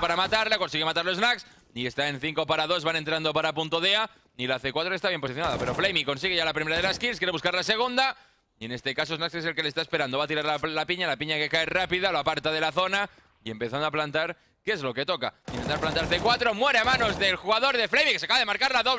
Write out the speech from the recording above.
para matarla, consigue matar los Snacks. Y está en 5 para 2, van entrando para punto DEA. Y la C4 está bien posicionada, pero Flamey consigue ya la primera de las kills, quiere buscar la segunda. Y en este caso Snacks es el que le está esperando. Va a tirar la, piña, la piña que cae rápida, lo aparta de la zona. Y empezando a plantar, ¿qué es lo que toca? Intentar plantar C4, muere a manos del jugador de Flamey, que se acaba de marcar la doble.